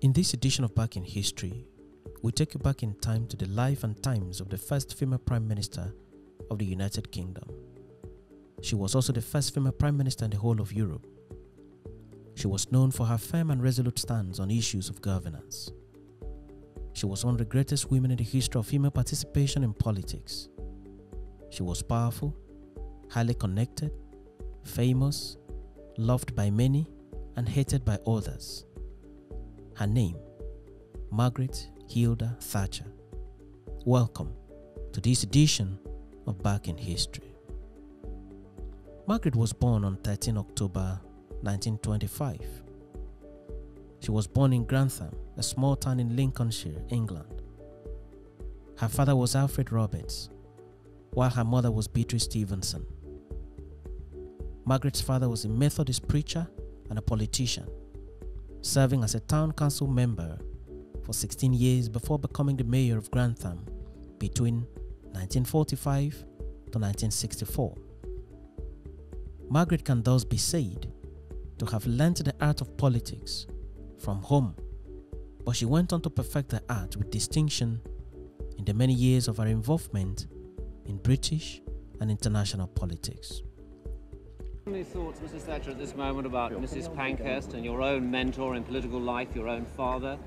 In this edition of Back in History, we take you back in time to the life and times of the first female Prime Minister of the United Kingdom. She was also the first female Prime Minister in the whole of Europe. She was known for her firm and resolute stance on issues of governance. She was one of the greatest women in the history of female participation in politics. She was powerful, highly connected, famous, loved by many, and hated by others. Her name, Margaret Hilda Thatcher. Welcome to this edition of Back in History. Margaret was born on 13 October 1925. She was born in Grantham, a small town in Lincolnshire, England. Her father was Alfred Roberts, while her mother was Beatrice Stephenson. Margaret's father was a Methodist preacher and a politician, serving as a town council member for 16 years before becoming the mayor of Grantham between 1945 to 1964. Margaret can thus be said to have learnt the art of politics from home, but she went on to perfect the art with distinction in the many years of her involvement in British and international politics. Any thoughts, Mrs. Thatcher, at this moment about Mrs. Pankhurst and your own mentor in political life, your own father?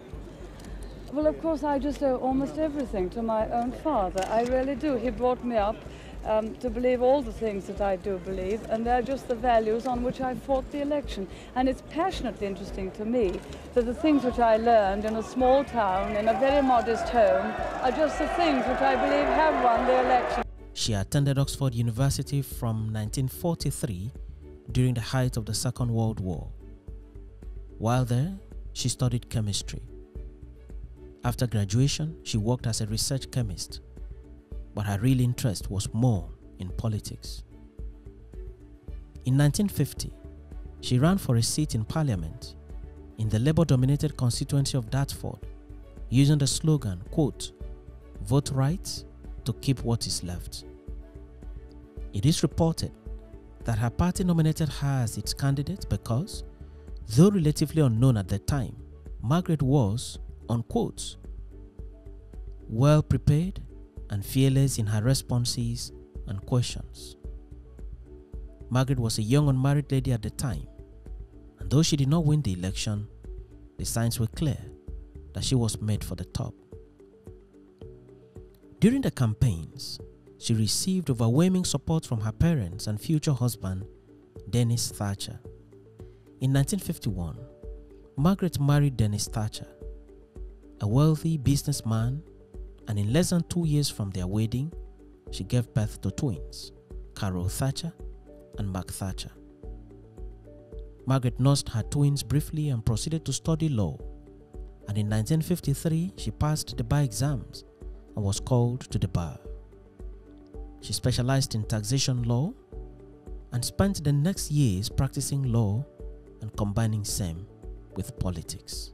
Well, of course, I just owe almost everything to my own father. I really do. He brought me up um, to believe all the things that I do believe, and they're just the values on which I fought the election. And it's passionately interesting to me that the things which I learned in a small town, in a very modest home, are just the things which I believe have won the election. She attended Oxford University from 1943 during the height of the Second World War. While there, she studied chemistry. After graduation, she worked as a research chemist, but her real interest was more in politics. In 1950, she ran for a seat in parliament in the Labour dominated constituency of Dartford using the slogan, quote, vote right to keep what is left. It is reported that her party nominated her as its candidate because, though relatively unknown at the time, Margaret was, unquote, well prepared and fearless in her responses and questions. Margaret was a young unmarried lady at the time, and though she did not win the election, the signs were clear that she was made for the top. During the campaigns, she received overwhelming support from her parents and future husband, Denis Thatcher. In 1951, Margaret married Denis Thatcher, a wealthy businessman, and in less than two years from their wedding, she gave birth to twins, Carol Thatcher and Mark Thatcher. Margaret nursed her twins briefly and proceeded to study law, and in 1953 she passed the bar exams and was called to the bar. She specialized in taxation law and spent the next years practicing law and combining SEM with politics.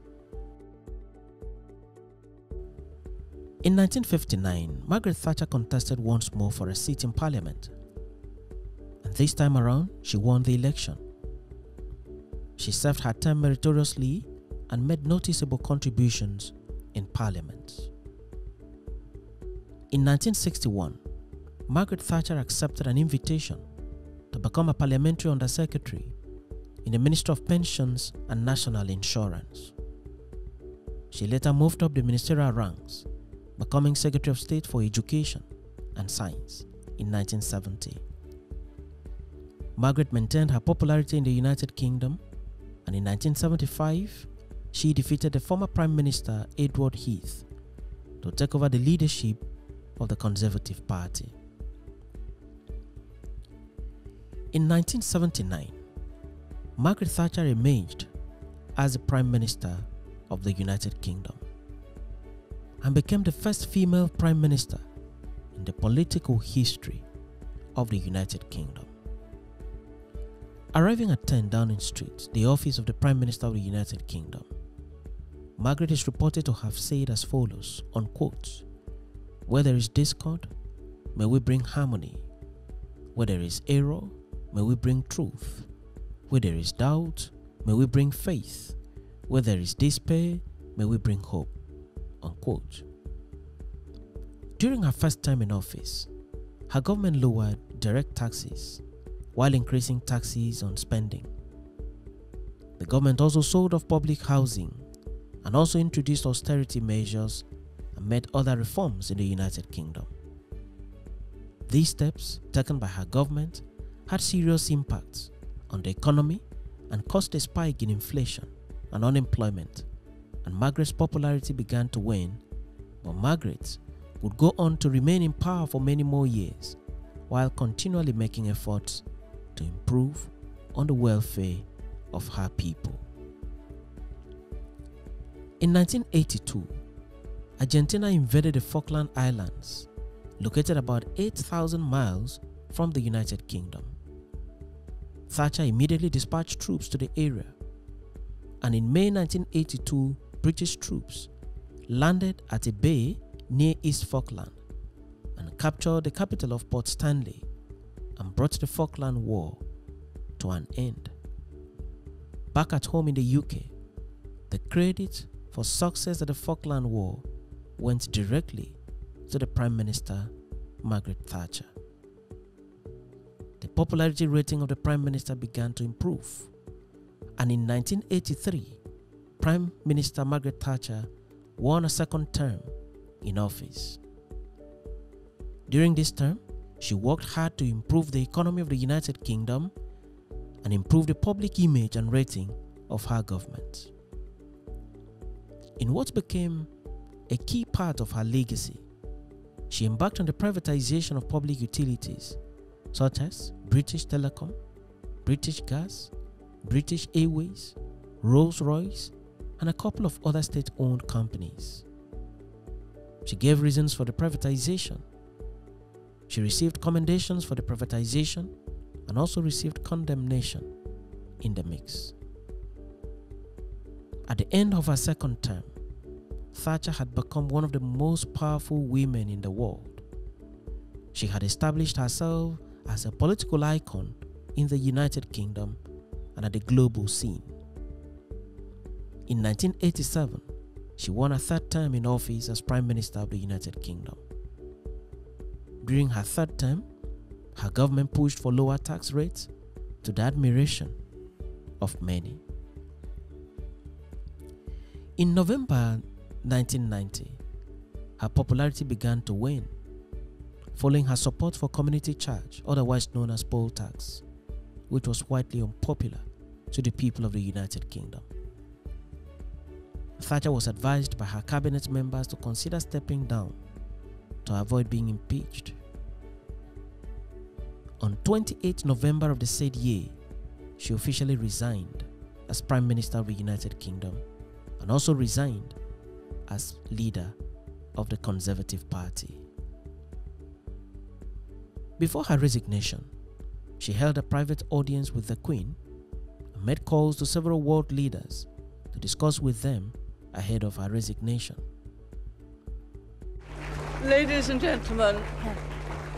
In 1959, Margaret Thatcher contested once more for a seat in Parliament, and this time around, she won the election. She served her term meritoriously and made noticeable contributions in Parliament. In 1961, Margaret Thatcher accepted an invitation to become a parliamentary undersecretary in the Ministry of Pensions and National Insurance. She later moved up the ministerial ranks, becoming Secretary of State for Education and Science in 1970. Margaret maintained her popularity in the United Kingdom, and in 1975, she defeated the former Prime Minister Edward Heath to take over the leadership of the Conservative Party. In 1979, Margaret Thatcher emerged as the Prime Minister of the United Kingdom and became the first female Prime Minister in the political history of the United Kingdom. Arriving at 10 Downing Street, the office of the Prime Minister of the United Kingdom, Margaret is reported to have said as follows, unquote, Where there is discord, may we bring harmony. Where there is error, may we bring truth. Where there is doubt, may we bring faith. Where there is despair, may we bring hope. Unquote. During her first term in office, her government lowered direct taxes while increasing taxes on spending. The government also sold off public housing and also introduced austerity measures and made other reforms in the United Kingdom. These steps, taken by her government, had serious impacts on the economy and caused a spike in inflation and unemployment, and Margaret's popularity began to wane. But Margaret would go on to remain in power for many more years while continually making efforts to improve on the welfare of her people. In 1982, Argentina invaded the Falkland Islands, located about 8,000 miles from the United Kingdom. Thatcher immediately dispatched troops to the area, and in May 1982, British troops landed at a bay near East Falkland and captured the capital of Port Stanley and brought the Falkland War to an end. Back at home in the UK, the credit for success at the Falkland War went directly to the Prime Minister Margaret Thatcher. Popularity rating of the Prime Minister began to improve, and in 1983, Prime Minister Margaret Thatcher won a second term in office. During this term, she worked hard to improve the economy of the United Kingdom and improve the public image and rating of her government. In what became a key part of her legacy, she embarked on the privatization of public utilities such as British Telecom, British Gas, British Airways, Rolls Royce, and a couple of other state owned companies. She gave reasons for the privatization. She received commendations for the privatization and also received condemnation in the mix. At the end of her second term, Thatcher had become one of the most powerful women in the world. She had established herself as a political icon in the United Kingdom and at the global scene. In 1987, she won a third term in office as Prime Minister of the United Kingdom. During her third term, her government pushed for lower tax rates to the admiration of many. In November 1990, her popularity began to wane, following her support for community charge, otherwise known as poll tax, which was widely unpopular to the people of the United Kingdom. Thatcher was advised by her cabinet members to consider stepping down to avoid being impeached. On 28 November of the said year, she officially resigned as Prime Minister of the United Kingdom and also resigned as leader of the Conservative Party. Before her resignation, she held a private audience with the Queen and made calls to several world leaders to discuss with them ahead of her resignation. Ladies and gentlemen,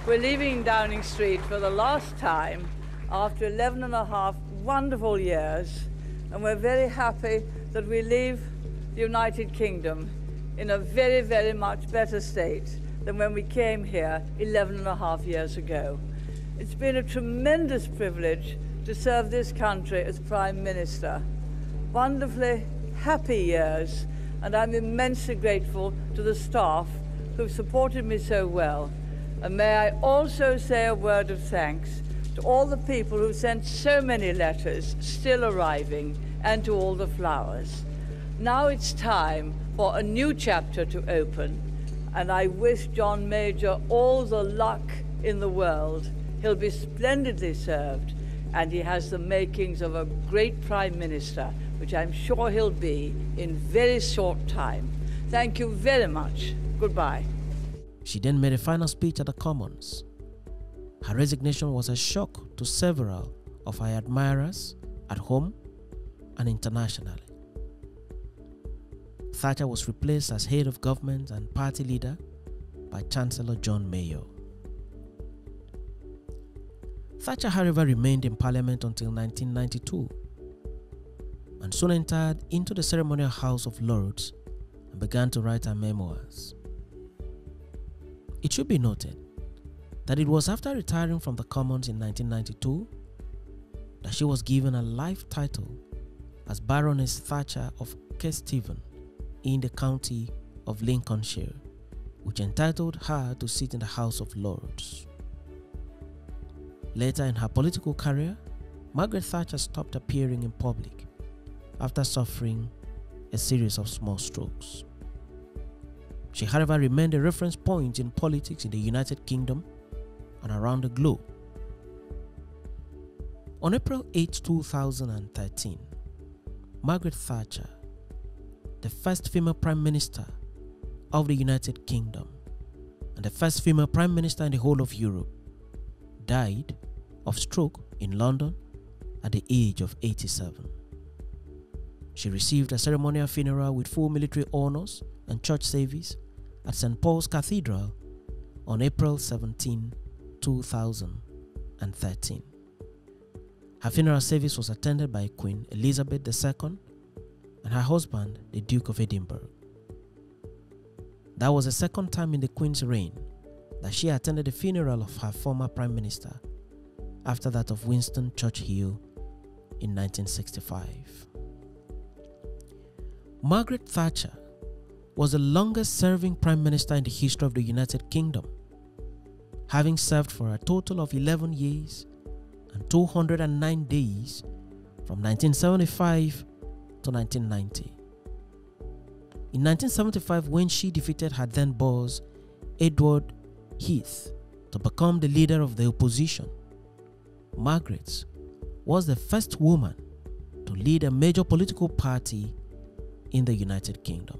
we're leaving Downing Street for the last time after 11 and a half wonderful years, and we're very happy that we leave the United Kingdom in a very, very much better state than when we came here 11 and a half years ago. It's been a tremendous privilege to serve this country as Prime Minister. Wonderfully happy years, and I'm immensely grateful to the staff who've supported me so well. And may I also say a word of thanks to all the people who sent so many letters still arriving and to all the flowers. Now it's time for a new chapter to open, and I wish John Major all the luck in the world. He'll be splendidly served, and he has the makings of a great Prime Minister, which I'm sure he'll be in very short time. Thank you very much. Goodbye. She then made a final speech at the Commons. Her resignation was a shock to several of her admirers at home and internationally. Thatcher was replaced as head of government and party leader by Chancellor John Major. Thatcher, however, remained in Parliament until 1992 and soon entered into the ceremonial House of Lords and began to write her memoirs. It should be noted that it was after retiring from the Commons in 1992 that she was given a life title as Baroness Thatcher of Kesteven in the county of Lincolnshire, which entitled her to sit in the House of Lords. Later in her political career, Margaret Thatcher stopped appearing in public after suffering a series of small strokes. She, however, remained a reference point in politics in the United Kingdom and around the globe. On April 8, 2013, Margaret Thatcher, the first female Prime Minister of the United Kingdom and the first female Prime Minister in the whole of Europe, died of stroke in London at the age of 87. She received a ceremonial funeral with full military honors and church service at St. Paul's Cathedral on April 17, 2013. Her funeral service was attended by Queen Elizabeth II and her husband, the Duke of Edinburgh. That was the second time in the Queen's reign that she attended the funeral of her former Prime Minister after that of Winston Churchill in 1965. Margaret Thatcher was the longest serving Prime Minister in the history of the United Kingdom, having served for a total of 11 years and 209 days from 1975 to 1990. In 1975, when she defeated her then boss, Edward Heath, to become the leader of the opposition, Margaret was the first woman to lead a major political party in the United Kingdom.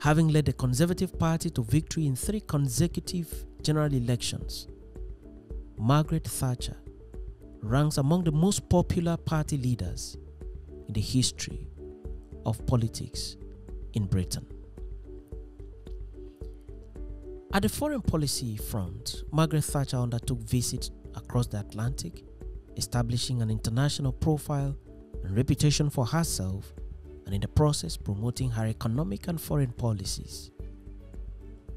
Having led the Conservative Party to victory in three consecutive general elections, Margaret Thatcher ranks among the most popular party leaders in the history of politics in Britain. At the foreign policy front, Margaret Thatcher undertook visits across the Atlantic, establishing an international profile and reputation for herself, and in the process, promoting her economic and foreign policies.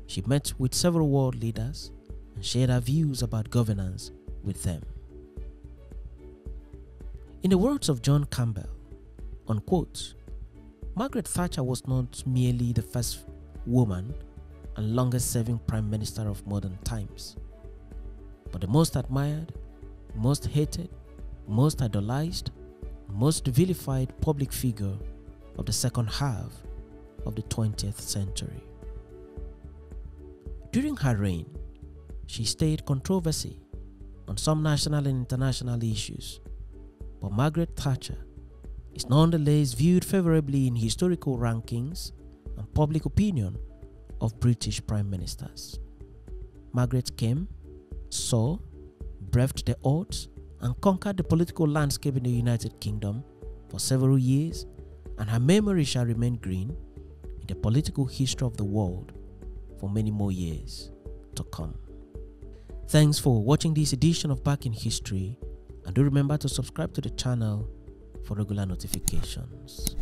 She met with several world leaders and shared her views about governance with them. In the words of John Campbell, unquote, Margaret Thatcher was not merely the first woman and longest serving prime minister of modern times but the most admired, most hated, most idolized, most vilified public figure of the second half of the 20th century. During her reign, she stayed controversy on some national and international issues, but Margaret Thatcher is nonetheless viewed favorably in historical rankings and public opinion of British prime ministers. Margaret came saw, breathed the odds, and conquered the political landscape in the United Kingdom for several years, and her memory shall remain green in the political history of the world for many more years to come. Thanks for watching this edition of Back in History, and do remember to subscribe to the channel for regular notifications.